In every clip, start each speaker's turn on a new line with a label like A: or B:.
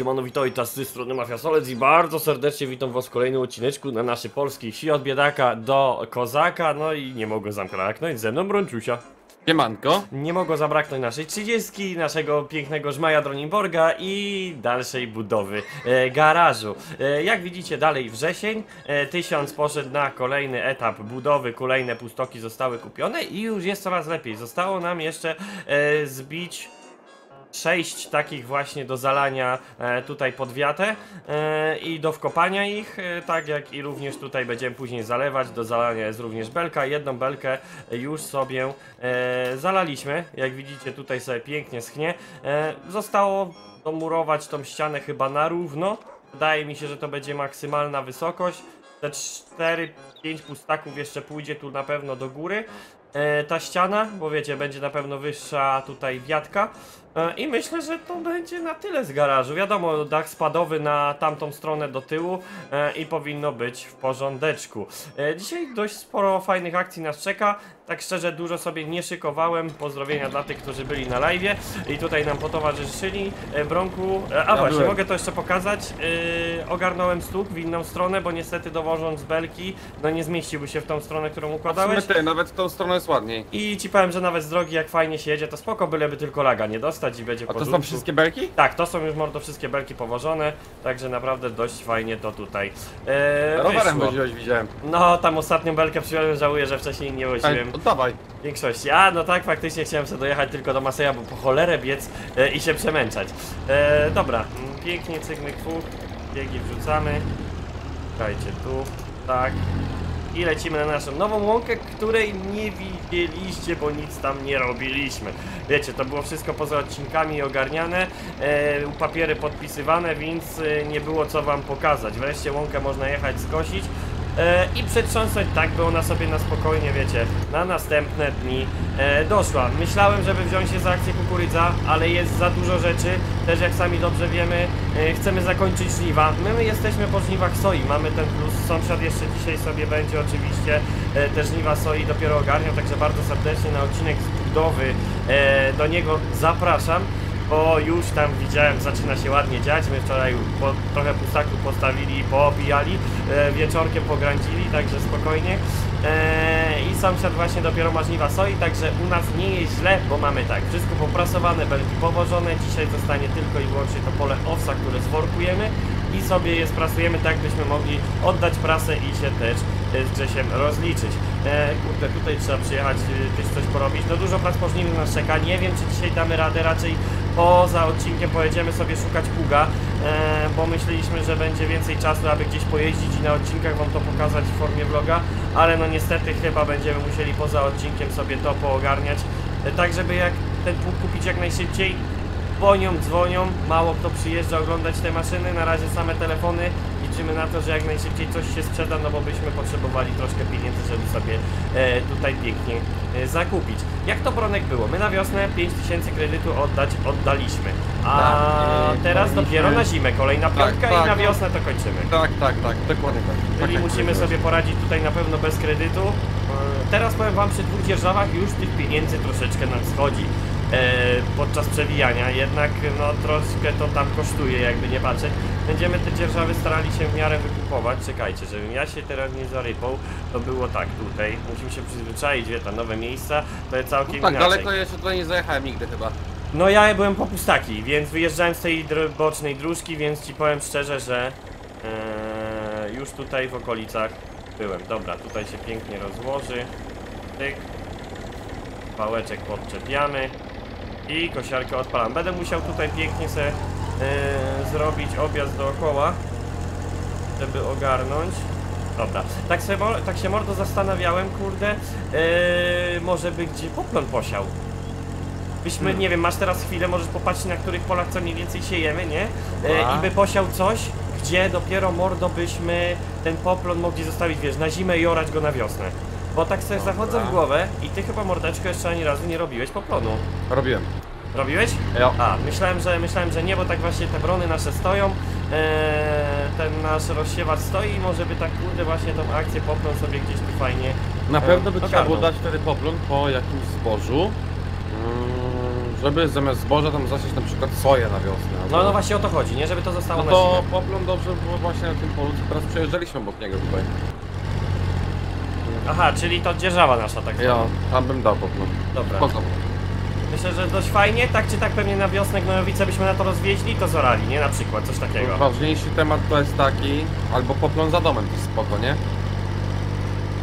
A: siemano, witajta z tej strony Mafia Solec i bardzo serdecznie witam was w kolejnym odcineczku na naszej polskiej wsi od biedaka do kozaka, no i nie mogło zabraknąć ze mną Brączusia.
B: Siemanko.
A: Nie mogło zabraknąć naszej 30, naszego pięknego żmaja Dronimborga i dalszej budowy e, garażu. E, jak widzicie dalej wrzesień, e, 1000 poszedł na kolejny etap budowy, kolejne pustoki zostały kupione i już jest coraz lepiej. Zostało nam jeszcze e, zbić sześć takich właśnie do zalania e, tutaj pod wiatę e, i do wkopania ich, e, tak jak i również tutaj będziemy później zalewać, do zalania jest również belka, jedną belkę już sobie zalaliśmy, jak widzicie tutaj sobie pięknie schnie, zostało domurować tą ścianę chyba na równo, wydaje mi się, że to będzie maksymalna wysokość, te 4-5 pustaków jeszcze pójdzie tu na pewno do góry e, ta ściana, bo wiecie, będzie na pewno wyższa tutaj wiatka. E, I myślę, że to będzie na tyle z garażu. Wiadomo, dach spadowy na tamtą stronę do tyłu e, i powinno być w porządeczku. E, dzisiaj dość sporo fajnych akcji nas czeka. Tak szczerze, dużo sobie nie szykowałem. Pozdrowienia dla tych, którzy byli na live i tutaj nam potowarzyszyli. E, Bronku, e, a
B: Ja
A: właśnie,
B: byłem.
A: mogę to jeszcze pokazać. E, ogarnąłem stóp w inną stronę, bo niestety dowożąc belki, no nie zmieściłby się w tą stronę, którą układałeś.
B: ty, nawet w tą stronę jest ładniej.
A: I ci powiem, że nawet z drogi jak fajnie się jedzie, to spoko, byleby tylko laga nie dostać i będzie
B: A to są wszystkie belki?
A: Tak, to są już mordo wszystkie belki powożone, także naprawdę dość fajnie to tutaj e,
B: Rowerem
A: wyszło.
B: widziałem.
A: No, tam ostatnią belkę przyjąłem, żałuję, że wcześniej nie woziłem
B: oddawaj.
A: większości. A, no tak, faktycznie chciałem sobie dojechać tylko do Maseja, bo po cholerę biec e, i się przemęczać. E, dobra, pięknie cygny kwuk, biegi wrzucamy. Czekajcie, tu, tak. I lecimy na naszą nową łąkę, której nie widzieliście, bo nic tam nie robiliśmy. Wiecie, to było wszystko poza odcinkami ogarniane, e, papiery podpisywane, więc e, nie było co wam pokazać. Wreszcie łąkę można jechać, skosić i przetrząsnąć tak, by ona sobie na spokojnie, wiecie, na następne dni e, doszła. Myślałem, żeby wziąć się za akcję kukurydza, ale jest za dużo rzeczy, też jak sami dobrze wiemy, e, chcemy zakończyć żniwa. My, my jesteśmy po żniwach soi, mamy ten plus, sąsiad jeszcze dzisiaj sobie będzie oczywiście e, te żniwa soi dopiero ogarniał, także bardzo serdecznie na odcinek z budowy e, do niego zapraszam bo już tam widziałem, zaczyna się ładnie dziać. My wczoraj po, trochę pustaków postawili i poobijali, e, wieczorkiem pogrącili, także spokojnie. E, I sąsiad właśnie dopiero ma żniwa soi, także u nas nie jest źle, bo mamy tak, wszystko poprasowane, belki powożone. Dzisiaj zostanie tylko i wyłącznie to pole owsa, które zworkujemy i sobie je sprasujemy tak, byśmy mogli oddać prasę i się też e, z Grzesiem rozliczyć. E, kurde, tutaj trzeba przyjechać, e, też coś porobić. No dużo prac możliwych nas czeka. Nie wiem, czy dzisiaj damy radę, raczej poza odcinkiem pojedziemy sobie szukać pługa, e, bo myśleliśmy, że będzie więcej czasu, aby gdzieś pojeździć i na odcinkach wam to pokazać w formie vloga, ale no niestety chyba będziemy musieli poza odcinkiem sobie to poogarniać, e, tak żeby jak ten pług kupić jak najszybciej. Dzwonią, dzwonią, mało kto przyjeżdża oglądać te maszyny, na razie same telefony. Liczymy na to, że jak najszybciej coś się sprzeda, no bo byśmy potrzebowali troszkę pieniędzy, żeby sobie e, tutaj pięknie e, zakupić. Jak to Bronek było? My na wiosnę 5000 kredytu oddać oddaliśmy, a
B: Tak, e,
A: teraz
B: powinniśmy-
A: dopiero na zimę kolejna
B: Tak,
A: piątka
B: tak,
A: i na
B: no.
A: wiosnę to kończymy.
B: Tak, tak, tak, dokładnie tak. tak
A: Czyli
B: jak
A: musimy
B: powiedziałeś.
A: sobie poradzić tutaj na pewno bez kredytu. E, Teraz powiem wam, przy dwóch dzierżawach już tych pieniędzy troszeczkę nam schodzi e, podczas przewijania, jednak no troszkę to tam kosztuje, jakby nie patrzeć. Będziemy te dzierżawy starali się w miarę wykupować. Czekajcie, żebym ja się teraz nie zarypał, to było tak tutaj. Musimy się przyzwyczaić, wie, te nowe miejsca, to jest całkiem
B: Tak
A: inaczej.
B: daleko jeszcze tutaj nie zajechałem nigdy chyba.
A: No ja byłem po pustaki, więc wyjeżdżałem z tej dr- bocznej dróżki, więc ci powiem szczerze, że e, już tutaj w okolicach byłem. Dobra, tutaj się pięknie rozłoży. Tyk. Pałeczek podczepiamy. I kosiarkę odpalam. Będę musiał tutaj pięknie sobie e, zrobić objazd dookoła, żeby ogarnąć. Dobra, tak, sobie, tak się mordo zastanawiałem, kurde, e, może by gdzie poplon posiał. Byśmy,
B: Hmm.
A: nie wiem, masz teraz chwilę, możesz popatrzeć na których polach co mniej więcej siejemy, nie?
B: A.
A: I by posiał coś, gdzie dopiero mordo byśmy ten poplon mogli zostawić, wiesz, na zimę i orać go na wiosnę. Bo tak sobie
B: Dobra.
A: zachodzę w głowę i ty chyba mordeczko jeszcze ani razu nie robiłeś poplonu.
B: Robiłem.
A: Robiłeś?
B: Ja.
A: A, myślałem, że myślałem, że nie, bo tak właśnie te brony nasze stoją. Eee, ten nasz rozsiewacz stoi i może by tak kurde właśnie tą akcję poplon sobie gdzieś tu fajnie.
B: Na
A: e,
B: pewno by trzeba było dać wtedy poplon po jakimś zbożu. Mm, Żeby zamiast zboża tam zacząć na przykład soję na wiosnę.
A: No,
B: albo-
A: no właśnie o to chodzi, nie? Żeby to zostało
B: No
A: na
B: to
A: zimę.
B: poplon dobrze było właśnie na tym polu, co teraz przejeżdżaliśmy obok niego tutaj.
A: Aha, czyli to dzierżawa nasza tak
B: Ja, tam bym dał poplon.
A: Dobra.
B: Po co?
A: Myślę, że dość fajnie, tak czy tak pewnie na wiosnę Gnojowice byśmy na to rozwieźli i to zorali, nie? Na przykład, coś takiego.
B: Ważniejszy temat to jest taki, albo poplon za domem to jest spoko, nie?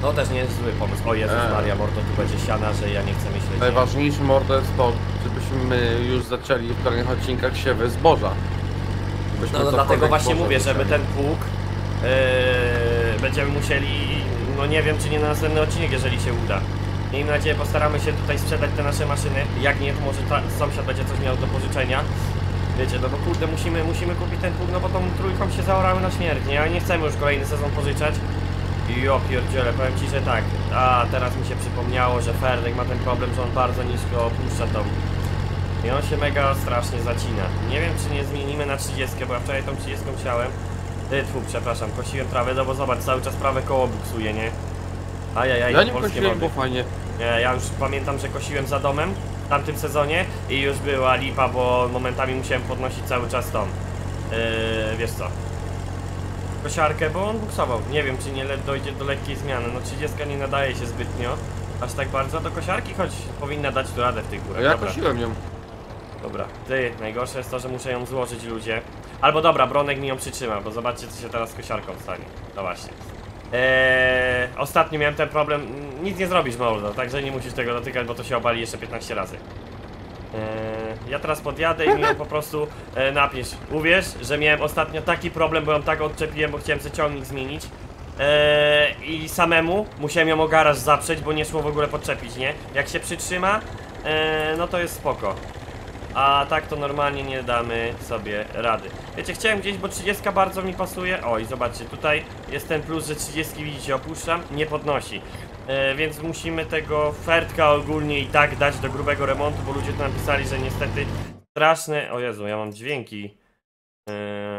A: No też nie jest zły pomysł. O Jezus
B: Eee.
A: Maria, mordo, tu będzie siana, że ja nie chcę myśleć.
B: Najważniejszy mordo jest to, żebyśmy już zaczęli w kolejnych odcinkach siewy zboża. Żebyśmy
A: No, no dlatego właśnie mówię, żeby ten pług yy, będziemy musieli, no nie wiem czy nie na następny odcinek, jeżeli się uda. Miejmy nadzieję, postaramy się tutaj sprzedać te nasze maszyny. Jak nie, to może ta, sąsiad będzie coś miał do pożyczenia. Wiecie, no bo kurde, musimy, musimy kupić ten pług, no bo tą trójką się zaorały na śmierć, nie? A nie chcemy już kolejny sezon pożyczać. Jo pierdziele, powiem ci, że tak. A teraz mi się przypomniało, że Ferdek ma ten problem, że on bardzo nisko opuszcza tą i on się mega strasznie zacina. Nie wiem czy nie zmienimy na 30, bo ja wczoraj tą 30 chciałem. Tfu, przepraszam, kosiłem trawę, no bo zobacz, cały czas prawe koło buksuje, nie? Ajajaj,
B: Ja nie
A: polskie
B: kosiłem,
A: mody.
B: bo fajnie.
A: Nie, ja już pamiętam, że kosiłem za domem w tamtym sezonie i już była lipa, bo momentami musiałem podnosić cały czas tą. Yy, wiesz co? Kosiarkę, bo on buksował. Nie wiem, czy nie dojdzie do lekkiej zmiany. No 30 nie nadaje się zbytnio aż tak bardzo do kosiarki, choć powinna dać tu radę w tych górach.
B: Ja
A: Dobra.
B: kosiłem ją.
A: Dobra, ty, najgorsze jest to, że muszę ją złożyć ludzie. Albo dobra, Bronek mi ją przytrzyma, bo zobaczcie co się teraz z kosiarką stanie. No właśnie. Eee, ostatnio miałem ten problem, nic nie zrobisz Moldo, także nie musisz tego dotykać, bo to się obali jeszcze 15 razy. Eee, ja teraz podjadę i po prostu e, napisz. Uwierz, że miałem ostatnio taki problem, bo ją tak odczepiłem, bo chciałem sobie zmienić. Eee, I samemu musiałem ją o garaż zaprzeć, bo nie szło w ogóle podczepić, nie? Jak się przytrzyma, eee, no to jest spoko. A tak to normalnie nie damy sobie rady. Wiecie, chciałem gdzieś, bo 30 bardzo mi pasuje. Oj, zobaczcie, tutaj jest ten plus, że 30 widzicie, opuszczam, nie podnosi. E, więc musimy tego fertka ogólnie i tak dać do grubego remontu, bo ludzie tu napisali, że niestety straszne. O Jezu, ja mam dźwięki. E,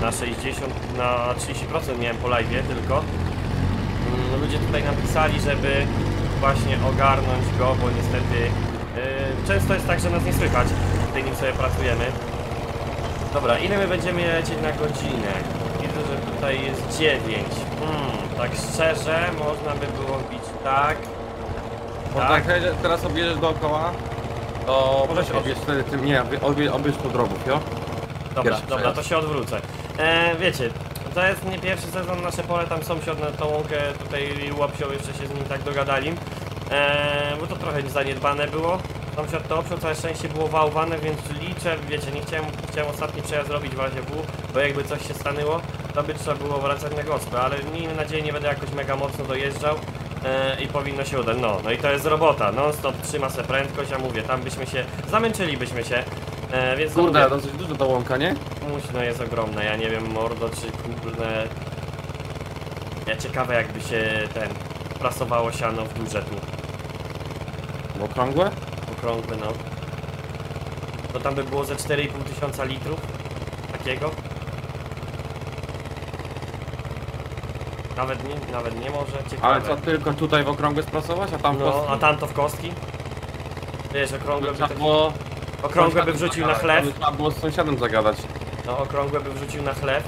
A: na 60, na 30% miałem po live tylko. Mm, Ludzie tutaj napisali, żeby właśnie ogarnąć go, bo niestety często jest tak, że nas nie słychać, gdy nim sobie pracujemy. Dobra, ile my będziemy lecieć na godzinę? Widzę, że tutaj jest 9. Hmm, tak szczerze, można by było bić tak.
B: Bo
A: Tak.
B: tak, teraz objedziesz dookoła, to
A: Może się-
B: obierz wtedy tym, nie, tu drogów, jo?
A: Dobra,
B: Pierwszy
A: dobra,
B: przejazd.
A: to się odwrócę. E, wiecie, to jest nie pierwszy sezon nasze pole, tam sąsiad na tą łąkę tutaj łapsią, jeszcze się z nim tak dogadali. E, bo to trochę zaniedbane było. Sąsiad to obciął, całe szczęście było wałwane, więc liczę, wiecie, nie chciałem, chciałem ostatni przejazd robić w razie W, bo jakby coś się stanęło, to by trzeba było wracać na gospę, ale miejmy nadzieję, nie będę jakoś mega mocno dojeżdżał. E, I powinno się udać. No, no i to jest robota. Non stop trzyma se prędkość, a mówię, tam byśmy się, zamęczylibyśmy się. E, więc no
B: Kurde,
A: mówię,
B: dosyć dużo ta łąka, nie?
A: Muśno jest ogromne, ja nie wiem mordo czy kurde... Ja ciekawe jakby się ten prasowało siano w duże tu,
B: Okrągłe?
A: Okrągłe no. To tam by było ze 4,5 tysiąca litrów takiego. Nawet nie, nawet nie może, ciekawe.
B: Ale co, tylko tutaj w okrągłe sprasować, a tam
A: No, a tam to w kostki? Wiesz, okrągłe by,
B: Trzeba było...
A: okrągłe by wrzucił na chleb.
B: Trzeba było z sąsiadem zagadać.
A: No, okrągłe by wrzucił na chleb.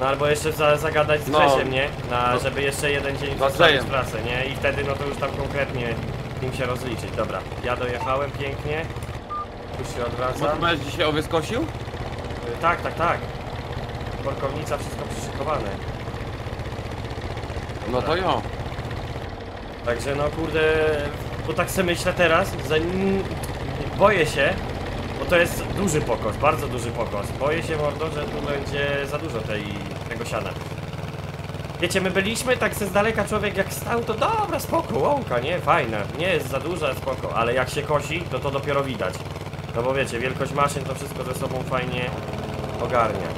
A: No albo jeszcze za, zagadać z
B: No.
A: Grzesiem, nie? Na,
B: No.
A: żeby jeszcze jeden dzień
B: Z
A: zostawić
B: Andrzejem.
A: pracę, nie? I wtedy no to już tam konkretnie im się rozliczyć. Dobra, ja dojechałem pięknie. Już się odwraca.
B: będziesz dzisiaj owiec kosił?
A: Y, Tak, tak, tak. Korkownica, wszystko przyszykowane.
B: No to jo.
A: Także no kurde, bo tak sobie myślę teraz, zanim boję się, bo to jest duży pokos, bardzo duży pokos. Boję się mordo, że tu będzie za dużo tej, tego siana. Wiecie, my byliśmy tak ze z daleka człowiek jak stał, to dobra, spoko, łąka, nie, fajna, nie jest za duża, spoko, ale jak się kosi, to to dopiero widać. No bo wiecie, wielkość maszyn to wszystko ze sobą fajnie ogarnia.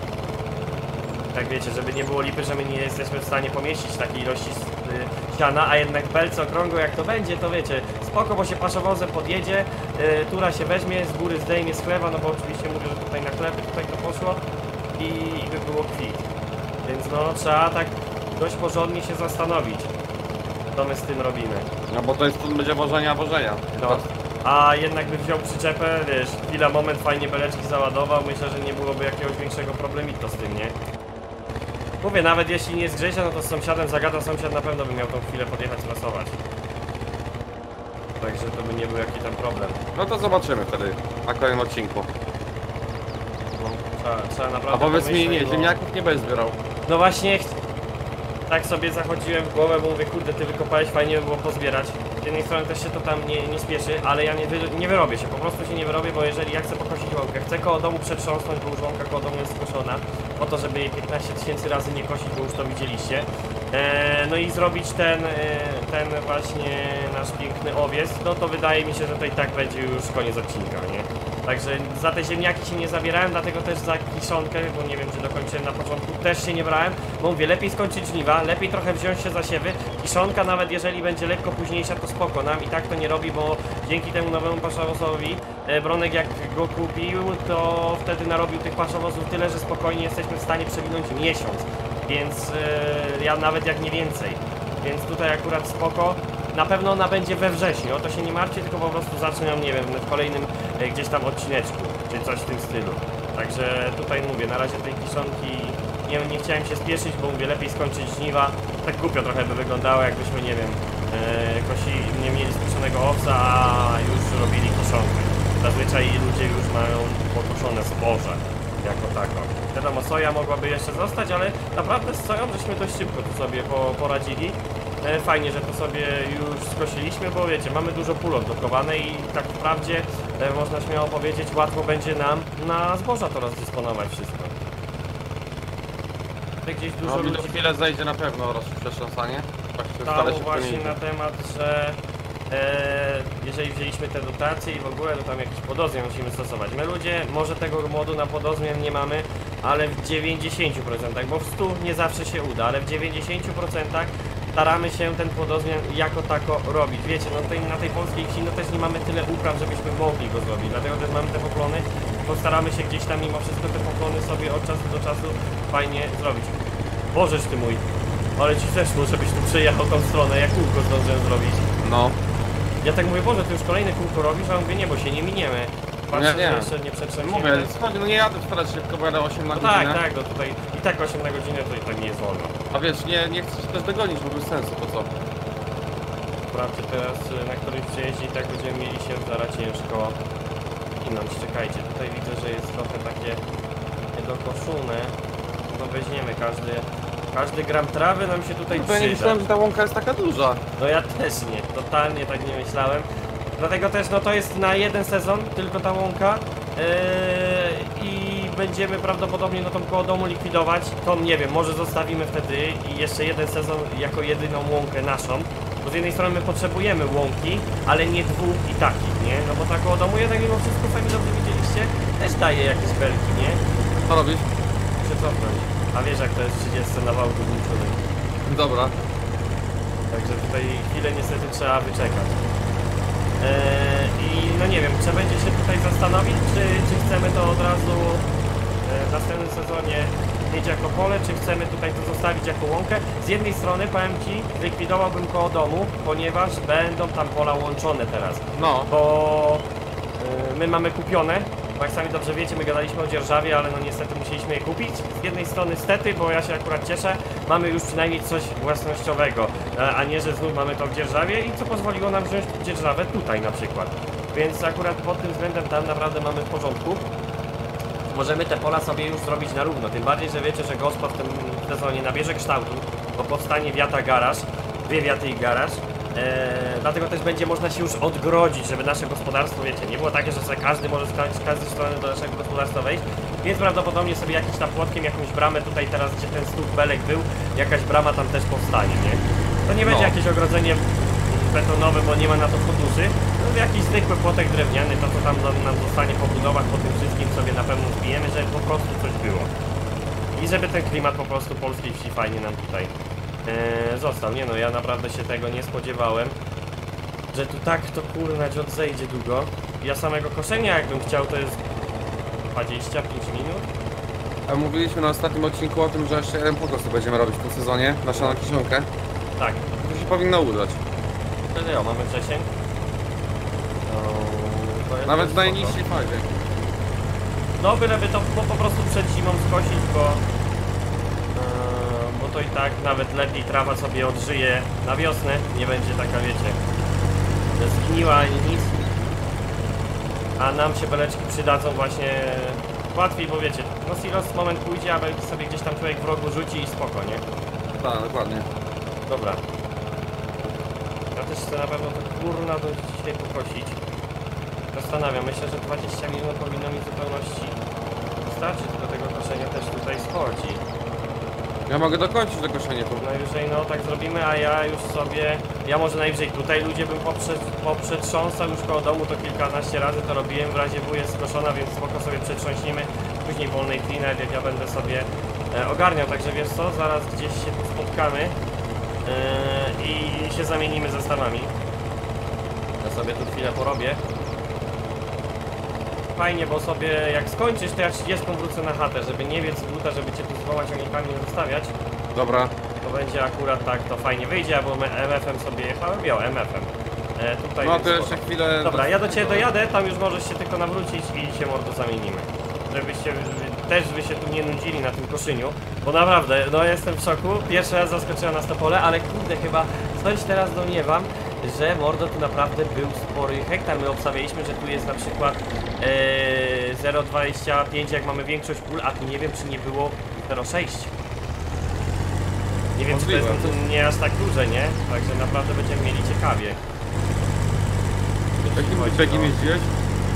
A: Tak wiecie, żeby nie było lipy, że my nie jesteśmy w stanie pomieścić takiej ilości y, siana, a jednak belce okrągłe jak to będzie, to wiecie, spoko, bo się paszowozem podjedzie, y, tura się weźmie, z góry zdejmie z chleba, no bo oczywiście mówię, że tutaj na chleby tutaj to poszło i, i by było kwit. Więc no, trzeba tak dość porządnie się zastanowić, co my z tym robimy.
B: No bo to jest, to będzie wożenia, wożenia.
A: No, a jednak by wziął przyczepę, wiesz, chwila, moment, fajnie beleczki załadował, myślę, że nie byłoby jakiegoś większego problemitu z tym, nie? Mówię, nawet jeśli nie z Grzesia, no to z sąsiadem zagada, sąsiad na pewno by miał tą chwilę podjechać spasować. Także to by nie był jakiś tam problem.
B: No to zobaczymy wtedy na kolejnym odcinku.
A: No, trzeba, trzeba
B: A
A: naprawdę
B: powiedz mi,
A: pomyśleć,
B: nie,
A: bo-
B: ziemniaków nie będę zbierał.
A: No właśnie, ch- tak sobie zachodziłem w głowę, bo mówię, kurde, ty wykopałeś, fajnie by było pozbierać. Z jednej strony też się to tam nie, nie spieszy, ale ja nie, wy, nie wyrobię się, po prostu się nie wyrobię, bo jeżeli ja chcę pokosić łąkę, chcę koło domu przetrząsnąć, bo już łąka koło domu jest skoszona, po to, żeby jej 15 tysięcy razy nie kosić, bo już to widzieliście. E, no i zrobić ten, e, ten właśnie nasz piękny owiec, no to wydaje mi się, że to i tak będzie już koniec odcinka, nie? Także za te ziemniaki się nie zabierałem, dlatego też za kiszonkę, bo nie wiem czy dokończyłem na początku, też się nie brałem, bo mówię, lepiej skończyć żniwa, lepiej trochę wziąć się za siewy. Kiszonka nawet jeżeli będzie lekko późniejsza, to spoko, nam i tak to nie robi, bo dzięki temu nowemu paszowozowi, e, Bronek jak go kupił, to wtedy narobił tych paszowozów tyle, że spokojnie jesteśmy w stanie przewinąć miesiąc, więc e, ja nawet jak nie więcej. Więc tutaj akurat spoko. Na pewno ona będzie we wrześniu, o to się nie martwcie, tylko po prostu zacznę nie wiem, w kolejnym e, gdzieś tam odcineczku, czy coś w tym stylu. Także tutaj mówię, na razie tej kiszonki nie, nie chciałem się spieszyć, bo mówię, lepiej skończyć żniwa. Tak głupio trochę by wyglądało, jakbyśmy, nie wiem, e, kosi, nie mieli spiszonego owca, a już robili kiszonkę. Zazwyczaj ludzie już mają pokoszone zboże jako tako. Wiadomo, soja mogłaby jeszcze zostać, ale naprawdę z soją żeśmy dość szybko tu sobie po, poradzili. E, Fajnie, że to sobie już skosiliśmy, bo wiecie, mamy dużo pól odblokowane i tak wprawdzie e, można śmiało powiedzieć, łatwo będzie nam na zboża to rozdysponować wszystko. Gdzieś dużo
B: No
A: ludzi
B: chwilę zejdzie na pewno. Właśnie
A: pytało
B: starać się
A: właśnie na temat, że e, jeżeli wzięliśmy te dotacje i w ogóle, to tam jakiś podozmian musimy stosować. My ludzie, może tego modu na podozmian nie mamy, ale w 90%, bo w 100 nie zawsze się uda, ale w 90% staramy się ten podozmian jako tako robić. Wiecie, no tutaj na tej polskiej wsi no też nie mamy tyle upraw, żebyśmy mogli go zrobić, dlatego też mamy te poklony, postaramy się gdzieś tam mimo wszystko te poklony sobie od czasu do czasu fajnie zrobić. Bożeż ty mój, ale ci zeszło, żebyś tu przejechał tą stronę, jak kółko zdążyłem zrobić.
B: No.
A: Ja tak mówię, Boże, ty już kolejne kółko robisz, a on mówię, nie, bo się nie miniemy. Patrzę,
B: Nie, nie.
A: że jeszcze nie przetrzęsiemy.
B: Mówię, słuchaj, no nie jadę wcale szybko, bo jadę 8 na
A: No
B: godzinę.
A: tak, tak, no tutaj i tak 8 na godzinę to i tak nie jest wolno.
B: A wiesz, nie, nie chcę się też dogonić, bo bez sensu, po co?
A: Wprawdzie teraz y, na którymś przejeździe i tak będziemy mieli się zaraz ciężko ginąć. Czekajcie, tutaj widzę, że jest trochę takie niedokoszone. No weźmiemy każdy, każdy gram trawy nam się tutaj
B: No, ja nie
A: przyda.
B: myślałem, że ta łąka jest taka duża.
A: No ja też nie, totalnie tak nie myślałem. Dlatego też no to jest na jeden sezon tylko ta łąka yy, i będziemy prawdopodobnie no tą koło domu likwidować. To nie wiem, może zostawimy wtedy i jeszcze jeden sezon jako jedyną łąkę naszą. Bo z jednej strony my potrzebujemy łąki, ale nie dwóch i takich, nie? No bo ta koło domu jednak mimo wszystko sami dobrze widzieliście, też daje jakieś belki, nie?
B: Co robisz?
A: Muszę cofnąć. A wiesz jak to jest 30 na wałku.
B: Dobra.
A: Także tutaj chwilę niestety trzeba wyczekać. Eee, I no nie wiem, trzeba będzie się tutaj zastanowić, czy, czy chcemy to od razu e, w następnym sezonie mieć jako pole, czy chcemy tutaj to zostawić jako łąkę. Z jednej strony, powiem Ci, likwidowałbym koło domu, ponieważ będą tam pola łączone teraz
B: No.
A: bo y, my mamy kupione. Bo Jak sami dobrze wiecie, my gadaliśmy o dzierżawie, ale no niestety musieliśmy je kupić. Z jednej strony stety, bo ja się akurat cieszę, mamy już przynajmniej coś własnościowego, e, a nie, że znów mamy to w dzierżawie i co pozwoliło nam wziąć dzierżawę tutaj na przykład. Więc akurat pod tym względem tam naprawdę mamy w porządku. Możemy te pola sobie już zrobić na równo, tym bardziej, że wiecie, że gospa w tym sezonie nabierze kształtu, bo powstanie wiata garaż, dwie wiaty i garaż, Eee, dlatego też będzie można się już odgrodzić, żeby nasze gospodarstwo, wiecie, nie było takie, że sobie każdy może z ka- z każdej strony do naszego gospodarstwa wejść, więc prawdopodobnie sobie jakimś tam płotkiem, jakąś bramę tutaj teraz, gdzie ten stóp belek był, jakaś brama tam też powstanie, nie? To nie będzie
B: No.
A: jakieś ogrodzenie betonowe, bo nie ma na to funduszy, no jakiś zwykły płotek drewniany, to co tam nam, zostanie po budowach, po tym wszystkim sobie na pewno zbijemy, żeby po prostu coś było. I żeby ten klimat po prostu polskiej wsi fajnie nam tutaj e, został. Nie no, ja naprawdę się tego nie spodziewałem, że tu tak to kurna dziot zejdzie długo. Ja samego koszenia jakbym chciał to jest 25 minut.
B: A mówiliśmy na ostatnim odcinku o tym, że jeszcze jeden pokos będziemy robić w tym sezonie, nasza na kiszonkę.
A: Tak,
B: To się powinno udać.
A: wtedy o, mamy wrzesień. to jest
B: Nawet w najniższej fazie.
A: No byleby to po, po prostu przed zimą skosić, bo to i tak nawet lepiej trawa sobie odżyje na wiosnę, nie będzie taka wiecie, zgniła ani nic. A nam się beleczki przydadzą właśnie łatwiej, bo wiecie, no silos moment pójdzie, a belki sobie gdzieś tam człowiek w rogu rzuci i spoko, nie?
B: Tak, dokładnie.
A: Dobra. Ja też chcę na pewno to kurna do dzisiaj pokosić. Zastanawiam, myślę, że 20 minut powinno mi w zupełności wystarczyć do tego koszenia też tutaj schodzi.
B: Ja mogę dokończyć to koszenie tu.
A: Najwyżej no tak zrobimy, a ja już sobie, ja może najwyżej tutaj ludzie bym poprze, poprzetrząsał już koło domu, to kilkanaście razy to robiłem, w razie W jest skoszona, więc spoko sobie przetrząśnimy, później wolnej cleaner, jak ja będę sobie e, ogarniał, także wiesz co, zaraz gdzieś się tu spotkamy e, i się zamienimy zestawami. Ja sobie tu chwilę porobię. Fajnie, bo sobie jak skończysz, to ja 30 wrócę na chatę, żeby nie biec z buta, żeby cię tu z dwoma ciągnikami nie zostawiać.
B: Dobra.
A: To będzie akurat tak, to fajnie wyjdzie, bo MF-em sobie jechałem, jo, MF-em. E, tutaj
B: No to jeszcze chwilę...
A: Dobra, ja do Ciebie dojadę, tam już możesz się tylko nawrócić i się mordo zamienimy. Żebyście też wy się tu nie nudzili na tym koszyniu, bo naprawdę, no jestem w szoku. Pierwszy raz zaskoczyła nas to pole, ale kurde, chyba coś teraz domniemam, że mordo tu naprawdę był spory hektar. My obstawialiśmy, że tu jest na przykład e, 0,25, jak mamy większość pól, a tu nie wiem, czy nie było 0,6. Nie wiem, czy to jest
B: Możliwe.
A: nie aż tak duże, nie? Także naprawdę będziemy mieli ciekawie.
B: Jakim biegiem jeździłeś?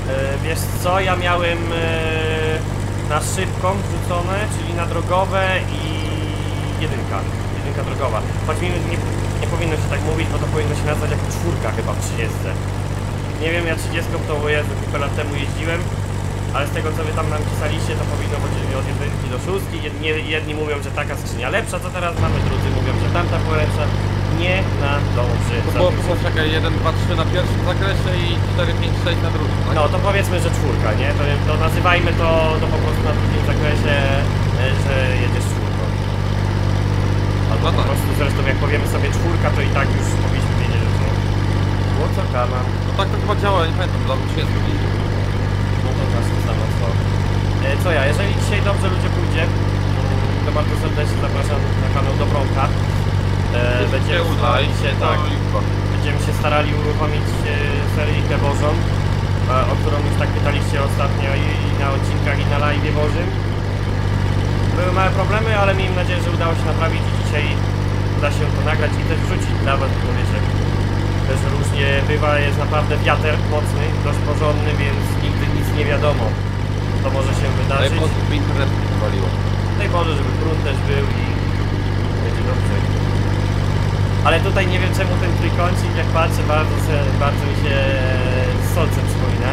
A: E, wiesz co, ja miałem e, na szybką wrzucone, czyli na drogowe i jedynka, jedynka drogowa. Choć mi nie, nie powinno się tak mówić, bo to powinno się nazwać jako czwórka chyba w 30. Nie wiem, ja 30 to Jezu, kilka lat temu jeździłem, ale z tego co wy tam nam pisaliście, to powinno być od jedynki do szóstki. Jedni, jedni mówią, że taka skrzynia lepsza, co teraz mamy, drudzy mówią, że tamta była lepsza. Nie nadąży.
B: No bo poczekaj, 1, 2, 3 na pierwszym zakresie i 4, 5, 6 na drugim, tak?
A: No to powiedzmy, że czwórka, nie? To, to nazywajmy to, to po prostu na drugim zakresie, e, że jedziesz czwórką.
B: No
A: po
B: tak.
A: prostu zresztą jak powiemy sobie czwórka, to i tak już powinniśmy wiedzieć, że to było co kama.
B: No tak to chyba działa, nie pamiętam, dawno się.
A: No to czas samo co. E, co ja, jeżeli dzisiaj dobrze ludzie pójdzie, to bardzo serdecznie zapraszam na kanał Dobronka. E, będziemy
B: uda
A: starali
B: i
A: się,
B: to
A: tak. Będziemy się starali uruchomić e, seryjkę Bożą, e, o którą już tak pytaliście ostatnio i, i na odcinkach i na live Bożym. Były małe problemy, ale miejmy nadzieję, że udało się naprawić i dzisiaj uda się to nagrać i też wrzucić was, bo wiecie, też różnie bywa, jest naprawdę wiatr mocny, dość porządny, więc nigdy nic nie wiadomo, co może się
B: Daj
A: wydarzyć.
B: po prostu internet mi wywaliło.
A: Daj Boże, żeby grunt też był i będzie dobrze. Ale tutaj nie wiem czemu ten trójkącik, jak patrzę, bardzo, bardzo mi się z solcem przypomina.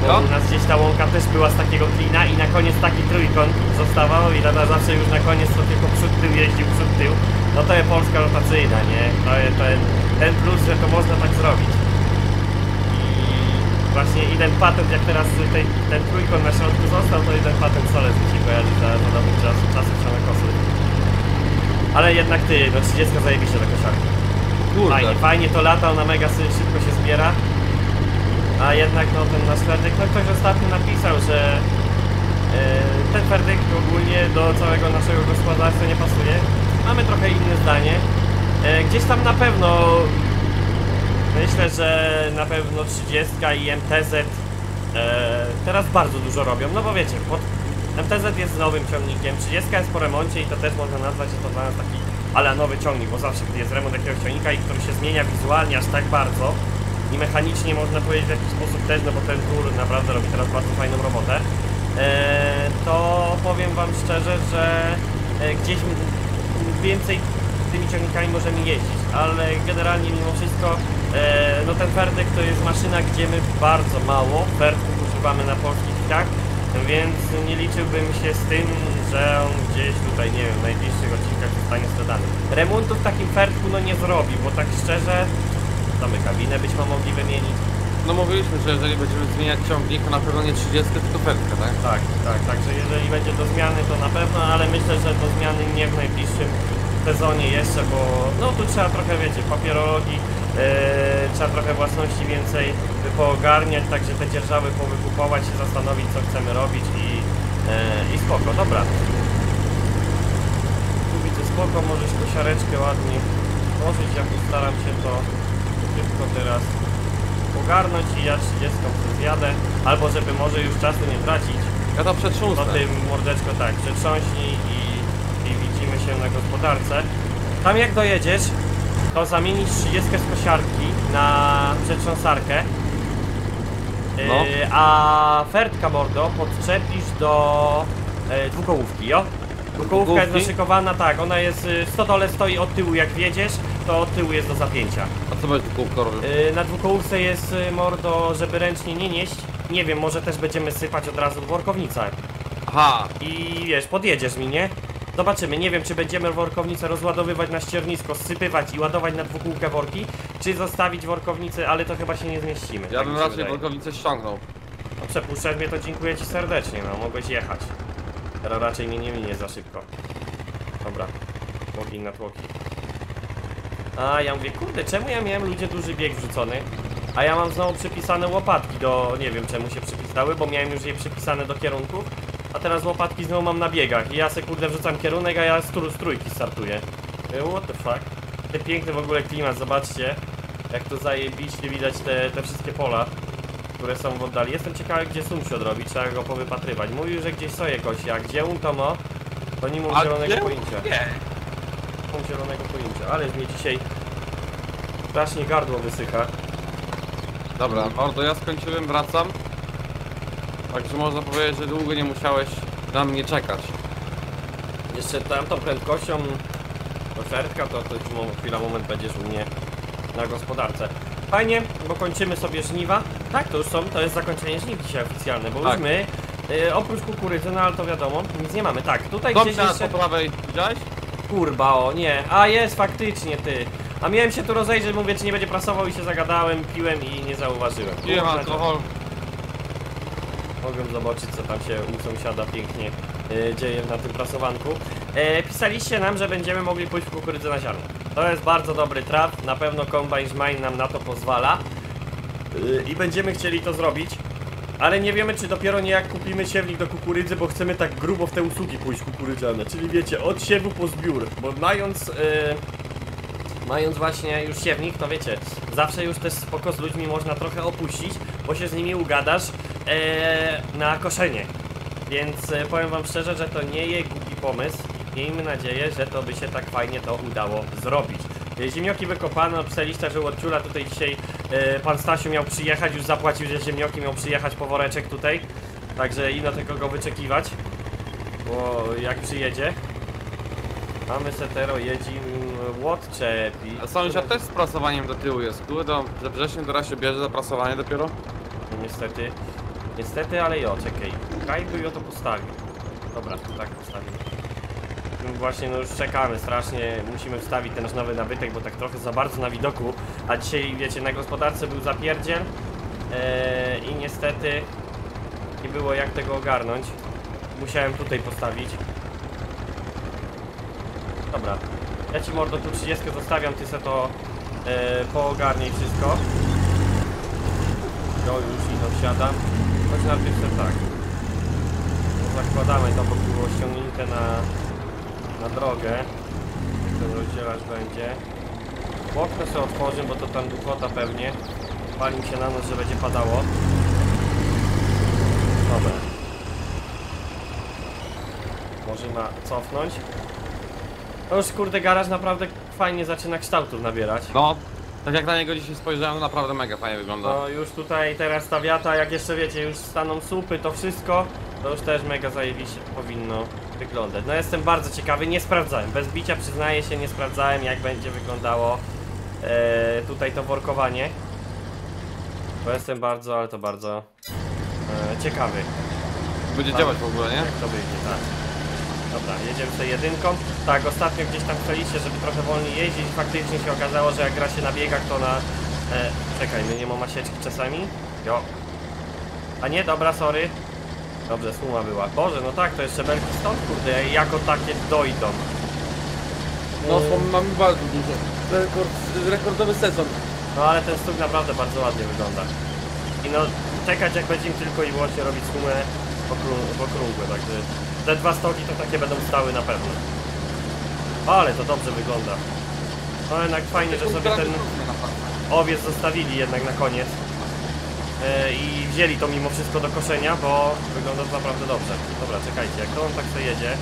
A: Bo
B: No.
A: u nas gdzieś ta łąka też była z takiego klina i na koniec taki trójkąt zostawał i tata zawsze już na koniec to tylko przód tył jeździł, przód tył. No to jest Polska rotacyjna, nie? To jest ten, ten plus, że to można tak zrobić. I właśnie i ten patent, jak teraz tej, ten trójkąt na środku został, to i ten patent Soles mi się kojarzy za, za dobrych czasów, czasów Szanakosy. Ale jednak ty, no 30 zajebiście do kosiarki.
B: Kurde.
A: Fajnie, fajnie to lata, ona mega szybko się zbiera. A jednak no ten nasz werdykt, no ktoś ostatnio napisał, że e, ten werdykt ogólnie do całego naszego gospodarstwa nie pasuje. Mamy trochę inne zdanie. E, gdzieś tam na pewno myślę, że na pewno 30 i MTZ e, teraz bardzo dużo robią, no bo wiecie, pod, MTZ jest nowym ciągnikiem, 30 jest po remoncie i to też można nazwać, to taki ale nowy ciągnik, bo zawsze gdy jest remont jakiegoś ciągnika i który się zmienia wizualnie aż tak bardzo i mechanicznie można powiedzieć w jakiś sposób też, no bo ten tur naprawdę robi teraz bardzo fajną robotę, e, to powiem wam szczerze, że e, gdzieś więcej tymi ciągnikami możemy jeździć, ale generalnie mimo wszystko e, no ten Ferdek to jest maszyna, gdzie my bardzo mało Ferdków używamy na polskich wsiach, więc nie liczyłbym się z tym, że on gdzieś tutaj, nie wiem, w najbliższych odcinkach zostanie sprzedany. Remontu w takim Ferdku no nie zrobi, bo tak szczerze, my kabinę byśmy mogli wymienić.
B: No mówiliśmy, że jeżeli będziemy zmieniać ciągnik, to na pewno nie 30, tylko fertkę, tak?
A: Tak, tak, także jeżeli będzie do zmiany to na pewno, ale myślę, że do zmiany nie w najbliższym sezonie jeszcze, bo no tu trzeba trochę, wiecie, papierologii, trzeba trochę własności więcej poogarniać, także te dzierżawy powykupować, się zastanowić co chcemy robić i, e, i spoko, dobra. Tu widzę spoko, możesz kosiareczkę ładnie włożyć, ja postaram się to szybko teraz ogarnąć i ja 30 tu zjadę, albo żeby może już czasu nie tracić,
B: Ja to
A: to
B: przetrząsnę.
A: tym mordeczko tak, przetrząśnij i, i widzimy się na gospodarce. Tam jak dojedziesz, to zamienisz 30 z kosiarki na przetrząsarkę.
B: No.
A: Yy, a fertka mordo podczepisz do e, dwukołówki, jo? Dwukołówka jest zaszykowana, tak, ona jest y, w stodole stoi od tyłu jak wjedziesz, to od tyłu jest do zapięcia.
B: A co będzie robił?
A: Yy, na dwukołówce jest y, mordo, żeby ręcznie nie nieść. Nie wiem, może też będziemy sypać od razu w workownicę.
B: Aha,
A: I wiesz, podjedziesz mi, nie? Zobaczymy, nie wiem czy będziemy workownicę rozładowywać na ściernisko, sypywać i ładować na dwukółkę worki, czy zostawić workownicę, ale to chyba się nie zmieścimy.
B: ja
A: tak
B: bym raczej
A: wydaje.
B: workownicę ściągnął.
A: No przepuszczasz mnie, to dziękuję ci serdecznie, no mogłeś jechać. Teraz raczej mnie nie minie za szybko. Dobra, tłoki na tłoki. A ja mówię, kurde, czemu ja miałem ludzie duży bieg wrzucony? A ja mam znowu przypisane łopatki do, nie wiem czemu się przypisały, bo miałem już je przypisane do kierunków. A teraz łopatki znowu mam na biegach i ja se kurde wrzucam kierunek, a ja z, tru, z trójki startuję. What the fuck? Ten piękny w ogóle klimat, zobaczcie. Jak to zajebiście widać te, te wszystkie pola które są w oddali. Jestem ciekawy, gdzie sąsiad robi, trzeba go powypatrywać. Mówił, że gdzieś soję kosi, a gdzie on to ma, to nie mam zielonego
B: gdzie?
A: pojęcia.
B: Nie.
A: Mam zielonego pojęcia, ale mnie dzisiaj strasznie gardło wysycha.
B: Dobra, mordo, ja skończyłem, wracam. Także można powiedzieć, że długo nie musiałeś na mnie czekać.
A: Jeszcze tamtą prędkością ofertka, to, to już chwila, moment będziesz u mnie na gospodarce. Fajnie, bo kończymy sobie żniwa. Tak, to już są, to jest zakończenie żniw dzisiaj oficjalne, bo
B: Tak.
A: już my, y, oprócz kukurydzy, no ale to wiadomo, nic nie mamy. Tak, tutaj gdzieś
B: Sąsiad
A: jeszcze...
B: po prawej, widziałeś?
A: Kurba, o nie. A jest faktycznie ty. A miałem się tu rozejrzeć, mówię, czy nie będzie prasował i się zagadałem, piłem i nie zauważyłem.
B: Piłem
A: Kurwa,
B: alkohol.
A: Mogłem zobaczyć, co tam się u sąsiada pięknie e, dzieje na tym prasowanku. E, pisaliście nam, że będziemy mogli pójść w kukurydzę na ziarno. To jest bardzo dobry traf, na pewno Combine Mine nam na to pozwala. E, I będziemy chcieli to zrobić. Ale nie wiemy, czy dopiero nie jak kupimy siewnik do kukurydzy, bo chcemy tak grubo w te usługi pójść kukurydziane. Czyli wiecie, od siewu po zbiór. Bo mając... E, Mając właśnie już siewnik, to wiecie, zawsze już też spoko z ludźmi można trochę opuścić, bo się z nimi ugadasz e, na koszenie. Więc e, powiem wam szczerze, że to nie jest głupi pomysł. Miejmy nadzieję, że to by się tak fajnie to udało zrobić. Ziemnioki wykopane, opisaliście, że ciula tutaj dzisiaj pan Stasiu miał przyjechać, już zapłacił, że ziemnioki miał przyjechać po woreczek tutaj. Także ino tylko go wyczekiwać, bo jak przyjedzie, Mamy setero, jedzi łot czepi.
B: A sąsiad też z prasowaniem do tyłu jest. Kurde, że wrześniu teraz się bierze za prasowanie dopiero?
A: No Niestety, niestety, ale jo, czekaj. Kaj by jo to postawił. Dobra, tak postawił. No Właśnie, no już czekamy strasznie, musimy wstawić ten nasz nowy nabytek, bo tak trochę za bardzo na widoku. A dzisiaj, wiecie, na gospodarce był zapierdziel eee, i niestety nie było jak tego ogarnąć. Musiałem tutaj postawić. Dobra, ja ci mordo tu 30 zostawiam, ty se to e, poogarnij wszystko. To już ino wsiadam. Choć najpierw tak. Zakładamy to, bo było ściągnięte na, na drogę. Ten rozdzielacz będzie. Okno sobie otworzę, bo to tam duchota pewnie. Pali mi się na noc, że będzie padało. Dobra. Może ma cofnąć. No już kurde garaż naprawdę fajnie zaczyna kształtów nabierać.
B: No, tak jak na niego dzisiaj spojrzałem, no naprawdę mega fajnie wygląda.
A: No już tutaj teraz ta wiata, jak jeszcze wiecie, już staną słupy, to wszystko, to już też mega zajebiście powinno wyglądać. No jestem bardzo ciekawy, nie sprawdzałem, bez bicia przyznaję się, nie sprawdzałem jak będzie wyglądało e, tutaj to workowanie. Bo jestem bardzo, ale to bardzo e, ciekawy.
B: Będzie
A: tak.
B: działać w ogóle, nie?
A: Jak to wyjdzie, tak. Dobra, jedziemy sobie jedynką. Tak, ostatnio gdzieś tam chcieliście, żeby trochę wolniej jeździć. Faktycznie się okazało, że jak gra się na biegach, to na... E, czekaj, my nie ma masieczki czasami? Jo. A nie, dobra, sorry. Dobrze, suma była. Boże, no tak, to jeszcze belki stąd, kurde, jako takie dojdą.
B: No, mamy bardzo dużo. Rekord, rekordowy sezon.
A: No ale ten stóg naprawdę bardzo ładnie wygląda. I no, czekać jak będziemy tylko i wyłącznie robić sumę w okrągłe, także te dwa stogi to takie będą stały na pewno. Ale to dobrze wygląda. No jednak fajnie, że sobie ten owiec zostawili jednak na koniec. E, I wzięli to mimo wszystko do koszenia, bo wygląda to naprawdę dobrze. Dobra, czekajcie, jak to on tak sobie jedzie.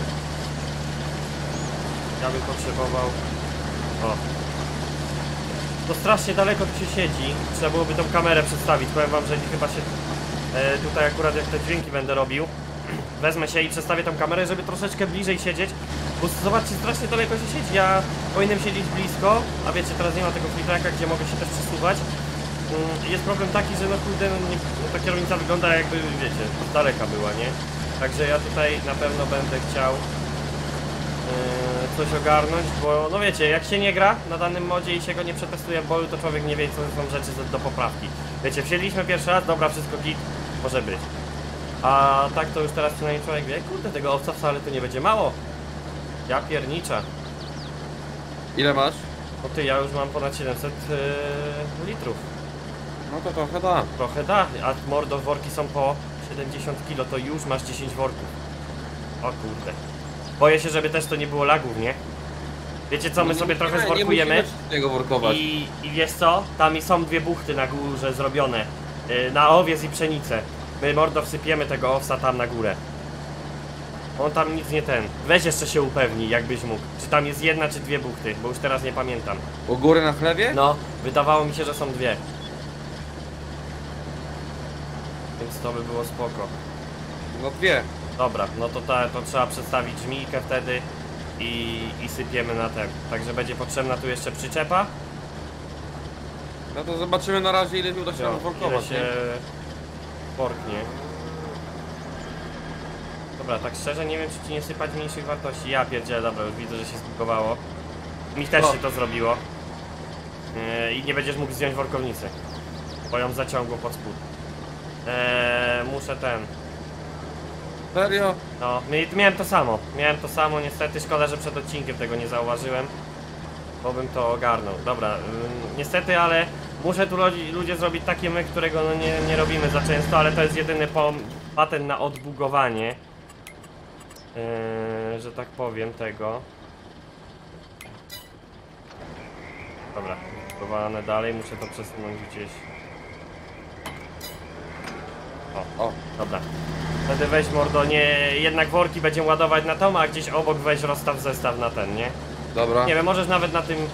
A: Ja bym potrzebował... O. To strasznie daleko tu się siedzi. Trzeba byłoby tą kamerę przedstawić. Powiem wam, że chyba się... E, tutaj akurat jak te dźwięki będę robił. Wezmę się i przestawię tą kamerę, żeby troszeczkę bliżej siedzieć. Bo zobaczcie, strasznie daleko się siedzi. Ja powinienem siedzieć blisko, a wiecie, teraz nie ma tego flitraka, gdzie mogę się też przesuwać. Jest problem taki, że no kurde, no, nie, ta kierownica wygląda jakby, wiecie, z daleka była, nie? Także ja tutaj na pewno będę chciał yy, coś ogarnąć, bo no wiecie, jak się nie gra na danym modzie i się go nie przetestuje w boju, to człowiek nie wie, co są rzeczy do, do poprawki. Wiecie, wzięliśmy pierwszy raz, dobra, wszystko git, może być. A tak to już teraz przynajmniej człowiek wie, kurde, tego owca wcale tu nie będzie mało. Ja piernicza.
B: Ile masz?
A: No ty, ja już mam ponad 700 yy, litrów.
B: No to trochę da.
A: Trochę da, a mordo worki są po 70 kg, to już masz 10 worków. O kurde. Boję się, żeby też to nie było lagów, nie? Wiecie co, my
B: No
A: sobie
B: nie,
A: trochę
B: nie
A: zworkujemy
B: wszystkiego workować.
A: i, i wiesz co? Tam i są dwie buchty na górze zrobione. Yy, na owiec i pszenicę. My mordo wsypiemy tego owsa tam na górę. On tam nic nie ten. Weź jeszcze się upewnij, jakbyś mógł. Czy tam jest jedna, czy dwie buchty, bo już teraz nie pamiętam.
B: U góry na chlebie?
A: No, wydawało mi się, że są dwie. Więc to by było spoko.
B: No dwie.
A: Dobra, no to, ta, to trzeba przedstawić żmijkę wtedy i, i sypiemy na ten. Także będzie potrzebna tu jeszcze przyczepa.
B: No to zobaczymy na razie ile uda się nam
A: ile
B: workować,
A: się
B: nie?
A: porknie. Dobra, tak szczerze nie wiem czy ci nie sypać mniejszych wartości. Ja pierdzielę, dobra, już widzę, że się zbugowało. Mi też
B: O.
A: się to zrobiło. Yy, I nie będziesz mógł zdjąć workownicy. Bo ją zaciągło pod spód. Eee, muszę ten.
B: Serio?
A: No, mi- miałem to samo. Miałem to samo, niestety szkoda, że przed odcinkiem tego nie zauważyłem. Bo bym to ogarnął. Dobra, ym, niestety, ale muszę tu ludzi, ludzie zrobić takie my, którego no nie, nie robimy za często, ale to jest jedyny pom- patent na odbugowanie. Yy, że tak powiem tego. Dobra, zbugowane dalej, muszę to przesunąć gdzieś.
B: O,
A: Dobra. Wtedy weź mordo, nie, jednak worki będziemy ładować na tom, a gdzieś obok weź rozstaw zestaw na ten, nie?
B: dobra.
A: Nie wiem, możesz nawet na tym, yy,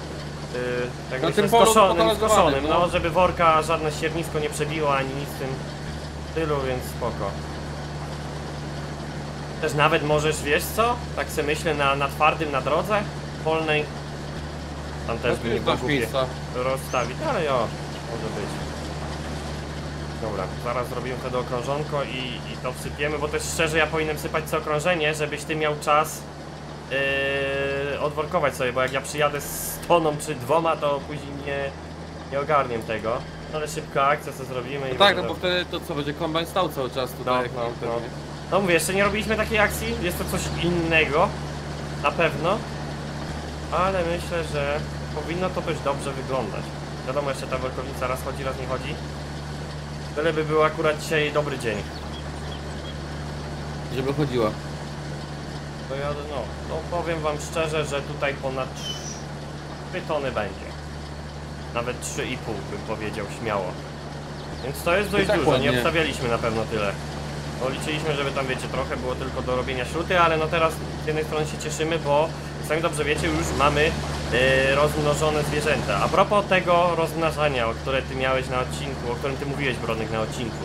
A: tak
B: Na
A: myślę,
B: tym polu
A: skoszonym, skoszonym, no.
B: no.
A: żeby worka żadne siernisko nie przebiło, ani nic w tym stylu, więc spoko. Też nawet możesz, wiesz co? Tak sobie myślę, na, na twardym, na drodze polnej. Tam też by nie było
B: Masz
A: głupie
B: miejsca.
A: rozstawić, ale jo, może być. Dobra, zaraz zrobimy wtedy okrążonko i, i to wsypiemy, bo też szczerze ja powinienem sypać co okrążenie, żebyś ty miał czas yy, odworkować sobie, bo jak ja przyjadę z toną czy dwoma, to później nie, nie ogarniem tego. Ale szybka akcja, co zrobimy i
B: No tak, no bo wtedy to co, będzie kombajn stał cały czas tutaj.
A: No,
B: jak
A: no, no. No mówię, jeszcze nie robiliśmy takiej akcji, jest to coś innego, na pewno, ale myślę, że powinno to dość dobrze wyglądać. Wiadomo, jeszcze ta workownica raz chodzi, raz nie chodzi. Tyle by był akurat dzisiaj dobry dzień.
B: Żeby chodziła.
A: To ja, no, no powiem wam szczerze, że tutaj ponad 3 tony będzie. Nawet 3,5 bym powiedział śmiało. Więc to jest dość
B: tak
A: dużo, nie
B: ładnie.
A: obstawialiśmy na pewno tyle. Bo liczyliśmy, żeby tam wiecie, trochę było tylko do robienia śruty, ale no teraz z jednej strony się cieszymy, bo sami dobrze wiecie, już mamy e, rozmnożone zwierzęta. A propos tego rozmnażania, o które ty miałeś na odcinku, o którym ty mówiłeś Bronek na odcinku,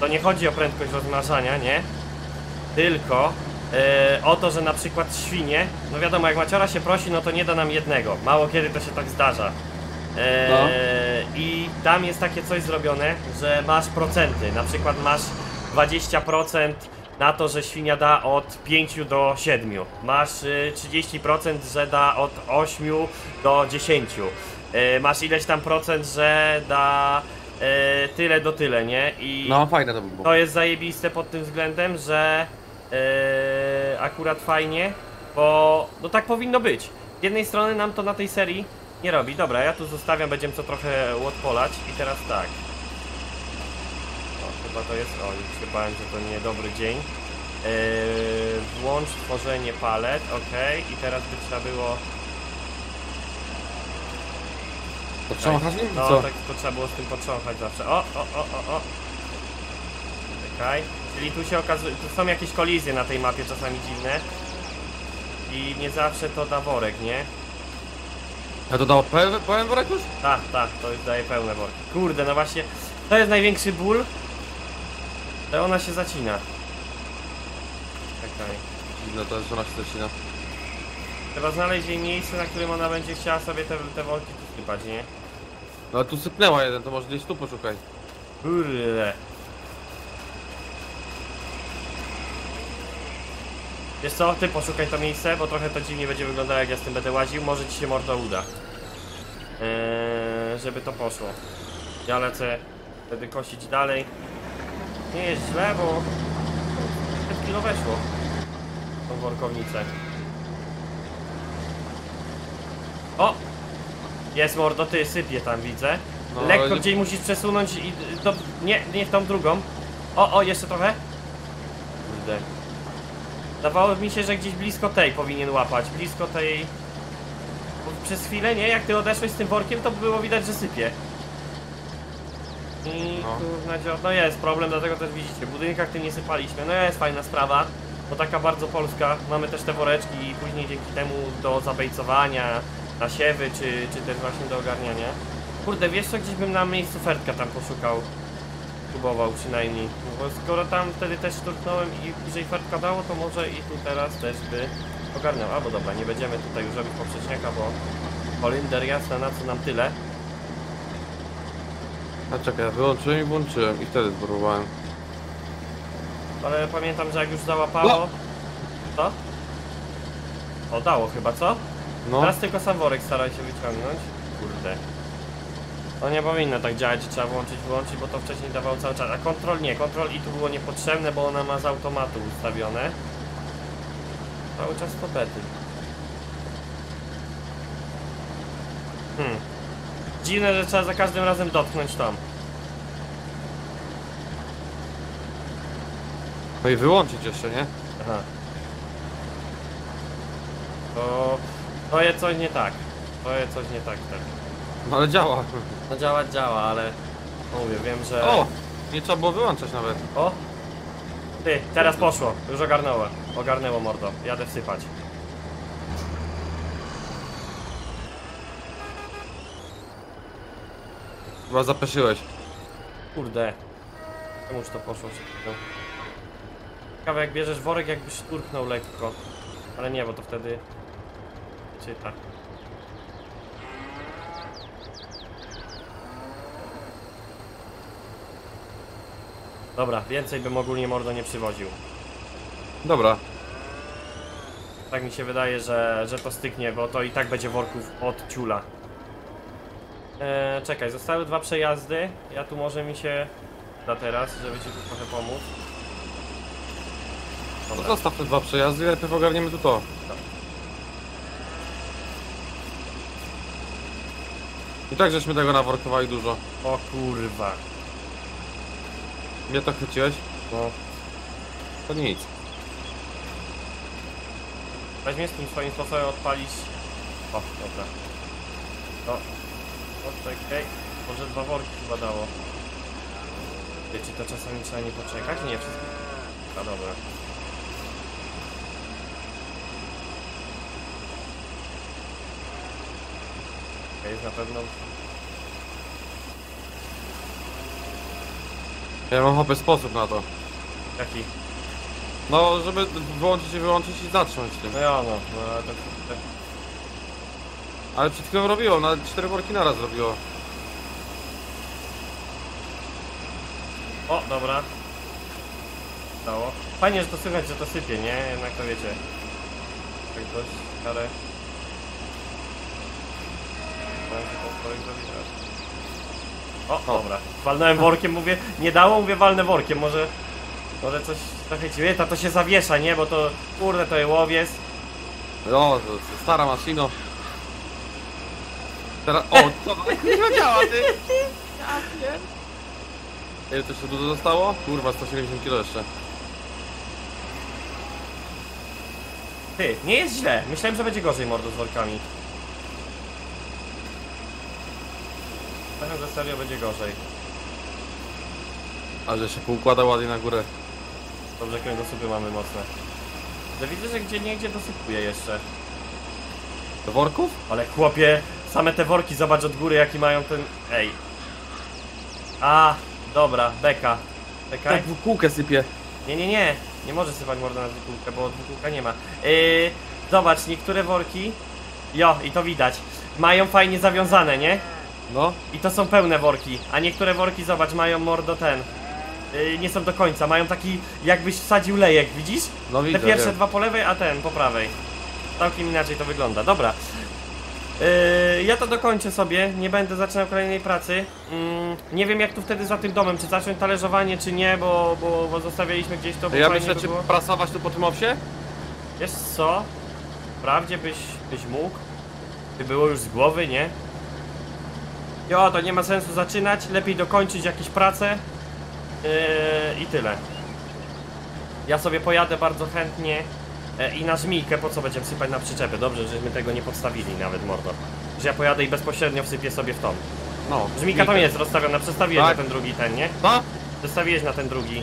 A: to nie chodzi o prędkość rozmnażania, nie? Tylko e, o to, że na przykład świnie, no wiadomo, jak maciora się prosi, no to nie da nam jednego. Mało kiedy to się tak zdarza. E,
B: No.
A: I tam jest takie coś zrobione, że masz procenty. Na przykład masz 20% na to, że świnia da od 5 do 7. Masz y, 30%, że da od 8 do 10. E, masz ileś tam procent, że da e, tyle do tyle, nie? I
B: No fajne to by było.
A: to jest zajebiste pod tym względem, że akurat fajnie, bo no tak powinno być. Z jednej strony nam to na tej serii Nie robi, dobra, ja tu zostawiam, będziemy co trochę odpolać i teraz tak. Chyba to jest, o, już się bałem, że to niedobry dzień. Yy, włącz tworzenie palet, ok, i teraz by trzeba było,
B: Potrząchasz nim?
A: no
B: Co?
A: tak to trzeba było z tym potrząchać zawsze. O, o, o, o, o. Czekaj, czyli tu się okazuje, tu są jakieś kolizje na tej mapie czasami dziwne. I nie zawsze to da worek, nie?
B: Ja to dał pełen, pełen worek już?
A: Tak, tak, to już daje pełne worki. Kurde, no właśnie, to jest największy ból, że ona się zacina. Czekaj.
B: Dziwne to jest, że ona się zacina.
A: Trzeba znaleźć jej miejsce, na którym ona będzie chciała sobie te, te worki tu sypać, nie?
B: No ale tu sypnęła jeden, to może gdzieś tu poszukaj.
A: Kurde. Wiesz co, ty poszukaj to miejsce, bo trochę to dziwnie będzie wyglądało jak ja z tym będę łaził, może ci się mordo uda. Eee, żeby to poszło. Ja lecę wtedy kosić dalej. Nie jest źle, bo 5 kilo weszło. Tą workownicę. O! Jest mordo, ty sypie tam widzę.
B: No,
A: Lekko
B: ale-
A: gdzieś musisz przesunąć i do, nie, nie w tą drugą. O, o, jeszcze trochę. Kurde. Dawało mi się, że gdzieś blisko tej powinien łapać. Blisko tej. Bo Przez chwilę, nie? Jak ty odeszłeś z tym workiem, to było widać, że sypie. I
B: No.
A: kurna dzio- no jest problem, dlatego też widzicie, w budynkach tym nie sypaliśmy. No jest fajna sprawa, bo taka bardzo polska. Mamy też te woreczki i później dzięki temu do zabejcowania, nasiewy, czy, czy też właśnie do ogarniania. Kurde, wiesz co, gdzieś bym na miejscu Fertka tam poszukał. Próbował przynajmniej. No Bo skoro tam wtedy też szturknąłem i bliżej Fertka dało, to może i tu teraz też by ogarniał. Albo dobra, nie będziemy tutaj już robić poprzeczniaka, bo Holinder jasna na co nam tyle.
B: A czekaj, ja wyłączyłem i włączyłem i wtedy spróbowałem.
A: Ale pamiętam, że jak już załapało... Co? O, dało chyba, co?
B: No,
A: Teraz tylko sam worek staraj się wyciągnąć. Kurde. To nie powinno tak działać, że trzeba włączyć, wyłączyć, bo to wcześniej dawało cały czas. A kontrol nie, kontrol i tu było niepotrzebne, bo ona ma z automatu ustawione. Cały czas to bety. Hmm. Dziwne, że trzeba za każdym razem dotknąć tam.
B: no i wyłączyć jeszcze, nie?
A: Aha. To... To jest coś nie tak. To jest coś nie tak wtedy.
B: No ale działa.
A: No działać działa, ale... No mówię, wiem, że...
B: O! Nie trzeba było wyłączać nawet.
A: O! Ty, teraz poszło. Już ogarnęło. Ogarnęło mordo. Jadę wsypać.
B: Chyba zapeszyłeś.
A: Kurde. Czemuż to poszło szybko? Ciekawe jak bierzesz worek jakbyś turknął lekko. Ale nie, bo to wtedy... Czyta. Dobra, więcej bym ogólnie mordo nie przywoził.
B: Dobra.
A: Tak mi się wydaje, że, że to styknie, bo to i tak będzie worków od ciula. Eee, czekaj, zostały dwa przejazdy. Ja tu może mi się da teraz, żeby ci tu trochę pomóc.
B: No
A: Dobra.
B: zostaw te dwa przejazdy i najpierw ogarniemy tu to. I tak żeśmy tego naworkowali dużo.
A: O kurwa.
B: Mnie to chwyciłeś?
A: No,
B: To nic.
A: weźmie z tym swoim sposobem odpalić. O, dobra. O, o czekaj. Może dwa worki chyba dało. Wie, czy to czasami trzeba nie poczekać? Nie, wszystko. A dobra. To jest na pewno
B: Ja mam hopy sposób na to.
A: jaki?
B: No, żeby wyłączyć i wyłączyć i zacząć tym.
A: No ja no, no ale to, to,
B: Ale przed chwilą robiło, nawet cztery worki naraz robiło.
A: O, dobra. Dało. Fajnie, że to słychać, że to sypie, nie? Jednak to wiecie. Tak dość karę. O, dobra. Walnąłem workiem, mówię, nie dało, mówię, walnę workiem, może... Może coś trochę ci ta to się zawiesza, nie? Bo to, kurde, to jest łowiec.
B: No, to stara maszyna. Teraz, o, co? Nie działa, ty! Ja pier- Ile to się dużo zostało? Kurwa, 170 kg jeszcze.
A: Ty, nie jest źle. Myślałem, że będzie gorzej mordo z workami. Myślałem, że serio będzie gorzej.
B: A że się poukłada ładnie na górę.
A: Dobrze, kręgosłupy mamy mocne. Ale widzę, że gdzie nie gdzie dosypuje jeszcze.
B: Do worków?
A: Ale chłopie, same te worki, zobacz od góry jaki mają ten... Ej. A, dobra, beka. Czekaj.
B: Tak w kółkę sypie.
A: Nie, nie, nie. Nie może sypać morda na dwukółkę, bo dwukółka nie ma. Yy, zobacz, niektóre worki... Jo, i to widać. Mają fajnie zawiązane, nie?
B: No.
A: I to są pełne worki, a niektóre worki, zobacz, mają mordo ten. Yy, nie są do końca, mają taki jakbyś wsadził lejek, widzisz?
B: No widzę,
A: Te pierwsze
B: wiem.
A: dwa po lewej, a ten po prawej. Całkiem inaczej to wygląda. Dobra. Yy, ja to dokończę sobie, nie będę zaczynał kolejnej pracy. Mm, nie wiem jak tu wtedy za tym domem, czy zacząć talerzowanie, czy nie, bo, bo, bo zostawialiśmy gdzieś to, bo
B: Ja myślę,
A: by
B: czy prasować tu po tym owsie?
A: Wiesz co? Wprawdzie byś, byś mógł. By było już z głowy, nie? Jo, to nie ma sensu zaczynać. Lepiej dokończyć jakieś prace. Yy, I tyle. Ja sobie pojadę bardzo chętnie. E, I na żmijkę, po co będziemy sypać na przyczepy? Dobrze, żeśmy tego nie podstawili nawet, mordo. Że ja pojadę i bezpośrednio wsypię sobie w tą.
B: No.
A: Żmijka tam jest rozstawiona, przestawiłeś
B: Tak.
A: na ten drugi ten, nie?
B: Co?
A: Przestawiłeś na ten drugi,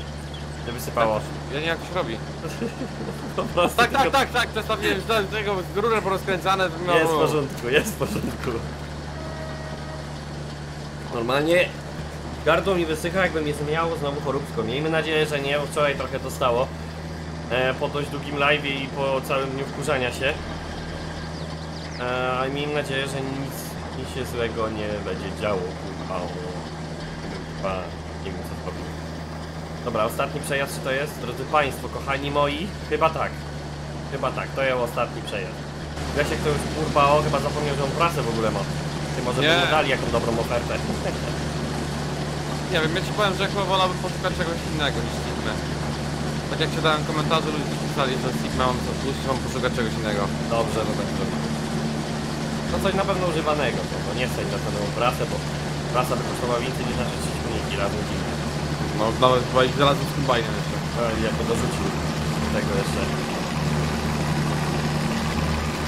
A: żeby sypało.
B: Ja nie jak się robi.
A: Po prostu
B: Tak, tak,
A: tylko-
B: tak, tak, przestawiłem tego rurę porozkręcane. No,
A: Jest w porządku, jest w porządku. Normalnie gardło mi wysycha, jakbym je zmiało znowu choróbsko. Miejmy nadzieję, że nie, bo wczoraj trochę dostało. E, po dość długim live i po całym dniu wkurzania się. E, a miejmy nadzieję, że nic, nic się złego nie będzie działo. Kurwa, o, chyba nie wiem co zrobić. Dobra, ostatni przejazd czy to jest? Drodzy Państwo, kochani moi, chyba tak. Chyba tak, to jest ostatni przejazd. Grzesiek to już kurwa o, chyba zapomniał, że on pracę w ogóle ma. Ty może by
B: Nie.
A: mu dali jaką dobrą ofertę.
B: Nie wiem, ja ci powiem, że chyba wolałbym poszukać czegoś innego niż. Tak jak czytałem komentarze, ludzie pisali, że Sigma mam plus, mam poszukać czegoś innego.
A: Dobrze, no dobrze. No coś na pewno używanego, to, to nie stać na tę nową pracę, bo praca by kosztowała więcej niż nasze 3 silniki razem.
B: No nawet chyba ich znalazłem z kombajnem jeszcze.
A: No i jako dorzucił do tego jeszcze.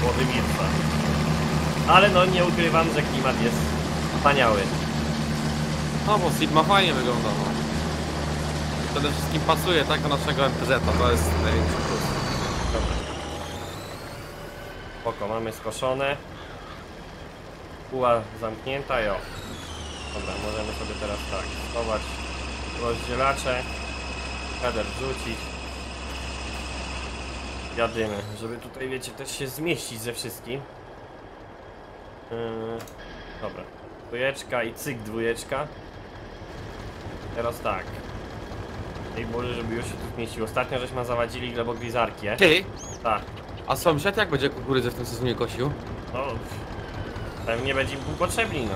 A: Głowy Mirca. Ale no nie ukrywam, że klimat jest wspaniały.
B: No bo Sigma fajnie wygląda, no. Przede wszystkim pasuje tak do naszego MTZ, to jest największy plus.
A: Dobra. Spoko, mamy skoszone. Kuła zamknięta, jo. Dobra, możemy sobie teraz tak, schować rozdzielacze, header wrzucić. Jadymy, żeby tutaj, wiecie, też się zmieścić ze wszystkim. Yy, dobra, dwójeczka i cyk dwójeczka. Teraz tak. Ej Boże, żeby już się tu zmieścił. Ostatnio żeśmy zawadzili glebogwizarkię.
B: Ty,
A: Tak.
B: a sąsiad jak będzie kukurydzę w tym sezonie kosił?
A: No, pewnie będzie im potrzebni, no.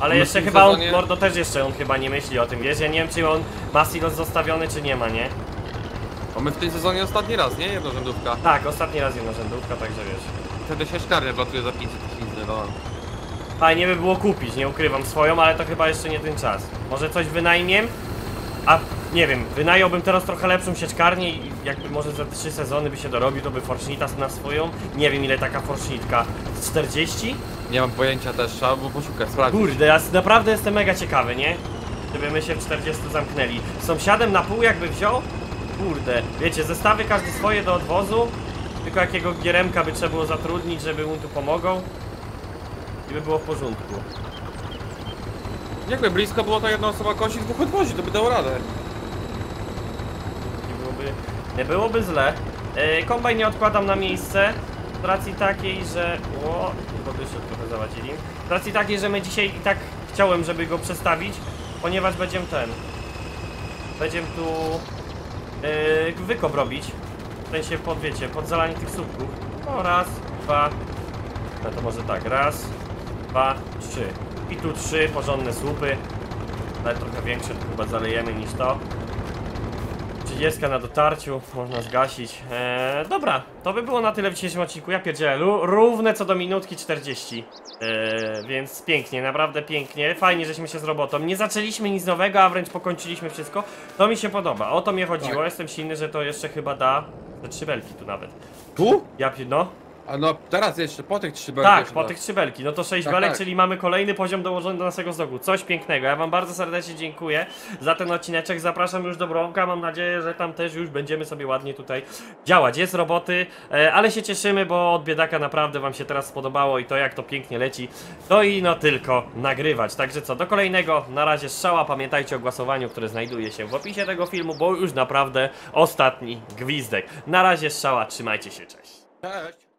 A: Ale jeszcze chyba on, Mordo też jeszcze on chyba nie myśli o tym, wiesz? Ja nie wiem, czy on ma silos zostawiony, czy nie ma, nie?
B: Bo my w tym sezonie ostatni raz, nie? Jednorzędówka.
A: Tak, ostatni raz jednorzędówka, także wiesz.
B: Wtedy się szkarnia wlatuje za 500 tysięcy, no.
A: Fajnie by było kupić, nie ukrywam swoją, ale to chyba jeszcze nie ten czas. Może coś wynajmiem? A nie wiem, wynająłbym teraz trochę lepszą sieczkarnię i jakby może za trzy sezony by się dorobił, to by Forschnita na swoją. Nie wiem ile taka Forschnitka. Z 40?
B: Nie mam pojęcia też, trzeba było poszukać, sprawdzić.
A: Kurde, ja naprawdę jestem mega ciekawy, nie? Gdyby my się w 40 zamknęli. Sąsiadem na pół jakby wziął? Kurde, wiecie, zestawy każdy swoje do odwozu. Tylko jakiego gieremka by trzeba było zatrudnić, żeby mu tu pomogą. I by było w porządku.
B: Jakby blisko było, to jedna osoba kosi, dwóch odwozi, to by dało radę.
A: Nie byłoby, nie byłoby źle. Yy, kombajn nie odkładam na miejsce. Z racji takiej, że... O, tu jeszcze trochę zawadzili. Z racji takiej, że my dzisiaj i tak chciałem, żeby go przestawić, ponieważ będziemy ten... Będziemy tu... Yy, wykop robić. W sensie pod, wiecie, pod zalanie tych słupków. O, raz, dwa... No to może tak, raz, dwa, trzy. I tu trzy porządne słupy. Ale trochę większe, chyba zalejemy niż to. 30 na dotarciu, można zgasić. Eee, dobra, to by było na tyle w dzisiejszym odcinku. Ja pierdzielę, równe co do minutki 40. Eee, więc pięknie, naprawdę pięknie. Fajnie, żeśmy się z robotą. Nie zaczęliśmy nic nowego, a wręcz pokończyliśmy wszystko. To mi się podoba, o to mnie chodziło.
B: Tak.
A: Jestem silny, że to jeszcze chyba da. Te trzy belki tu nawet.
B: Tu?
A: Ja pi- no.
B: A no teraz jeszcze po tych trzy belkach
A: Tak, po tych trzy belki. No to sześć
B: Tak,
A: belek,
B: tak.
A: czyli mamy kolejny poziom dołożony do naszego zogu. Coś pięknego. Ja wam bardzo serdecznie dziękuję za ten odcineczek. Zapraszam już do Bromka. Mam nadzieję, że tam też już będziemy sobie ładnie tutaj działać. Jest roboty, e, ale się cieszymy, bo od biedaka naprawdę wam się teraz spodobało i to jak to pięknie leci. To i no tylko nagrywać. Także co, do kolejnego. Na razie strzała. Pamiętajcie o głosowaniu, które znajduje się w opisie tego filmu, bo już naprawdę ostatni gwizdek. Na razie strzała. Trzymajcie się. Cześć.
B: Cześć.